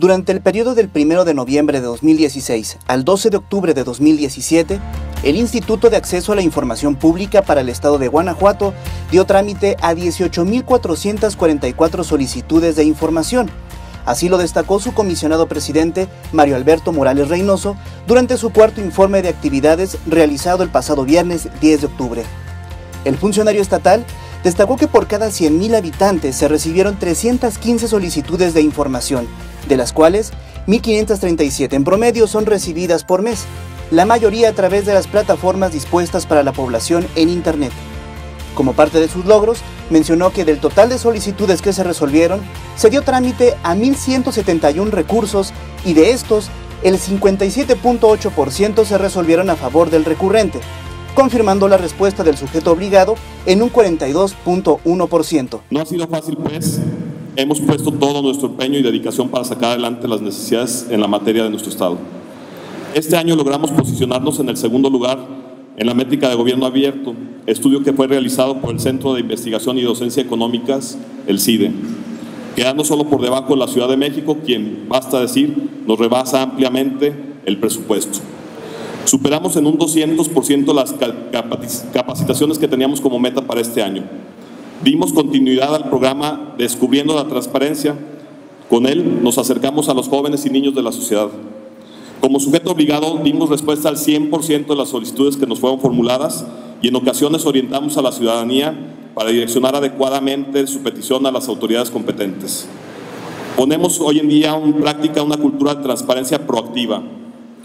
Durante el periodo del 1 de noviembre de 2016 al 12 de octubre de 2017, el Instituto de Acceso a la Información Pública para el Estado de Guanajuato dio trámite a 18.444 solicitudes de información. Así lo destacó su comisionado presidente, Mario Alberto Morales Reynoso, durante su cuarto informe de actividades realizado el pasado viernes 10 de octubre. El funcionario estatal destacó que por cada 100.000 habitantes se recibieron 315 solicitudes de información, de las cuales 1.537 en promedio son recibidas por mes, la mayoría a través de las plataformas dispuestas para la población en Internet. Como parte de sus logros, mencionó que del total de solicitudes que se resolvieron, se dio trámite a 1.171 recursos y de estos, el 57.8% se resolvieron a favor del recurrente, confirmando la respuesta del sujeto obligado en un 42.1%. No ha sido fácil, pues. Hemos puesto todo nuestro empeño y dedicación para sacar adelante las necesidades en la materia de nuestro Estado. Este año logramos posicionarnos en el segundo lugar en la métrica de gobierno abierto, estudio que fue realizado por el Centro de Investigación y Docencia Económicas, el CIDE, quedando solo por debajo de la Ciudad de México, quien, basta decir, nos rebasa ampliamente el presupuesto. Superamos en un 200% las capacitaciones que teníamos como meta para este año. Dimos continuidad al programa Descubriendo la Transparencia. Con él nos acercamos a los jóvenes y niños de la sociedad. Como sujeto obligado dimos respuesta al 100% de las solicitudes que nos fueron formuladas y en ocasiones orientamos a la ciudadanía para direccionar adecuadamente su petición a las autoridades competentes. Ponemos hoy en día en práctica una cultura de transparencia proactiva,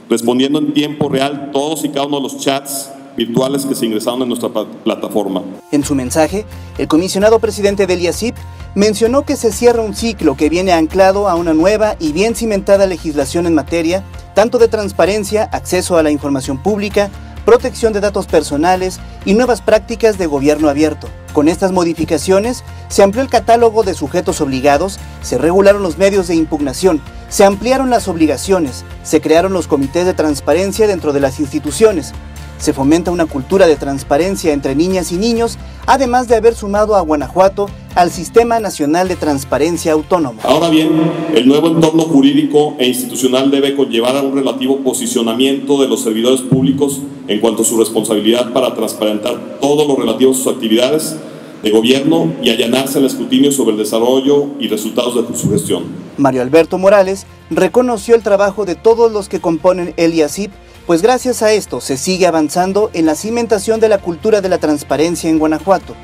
respondiendo en tiempo real todos y cada uno de los chats virtuales que se ingresaron en nuestra plataforma. En su mensaje, el comisionado presidente del IACIP mencionó que se cierra un ciclo que viene anclado a una nueva y bien cimentada legislación en materia, tanto de transparencia, acceso a la información pública, protección de datos personales y nuevas prácticas de gobierno abierto. Con estas modificaciones, se amplió el catálogo de sujetos obligados, se regularon los medios de impugnación, se ampliaron las obligaciones, se crearon los comités de transparencia dentro de las instituciones, se fomenta una cultura de transparencia entre niñas y niños, además de haber sumado a Guanajuato al Sistema Nacional de Transparencia Autónomo. Ahora bien, el nuevo entorno jurídico e institucional debe conllevar a un relativo posicionamiento de los servidores públicos en cuanto a su responsabilidad para transparentar todo lo relativo a sus actividades de gobierno y allanarse al escrutinio sobre el desarrollo y resultados de su gestión. Mario Alberto Morales reconoció el trabajo de todos los que componen el IACIP pues gracias a esto se sigue avanzando en la cimentación de la cultura de la transparencia en Guanajuato.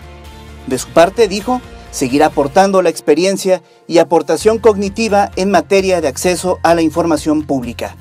De su parte, dijo, seguirá aportando la experiencia y aportación cognitiva en materia de acceso a la información pública.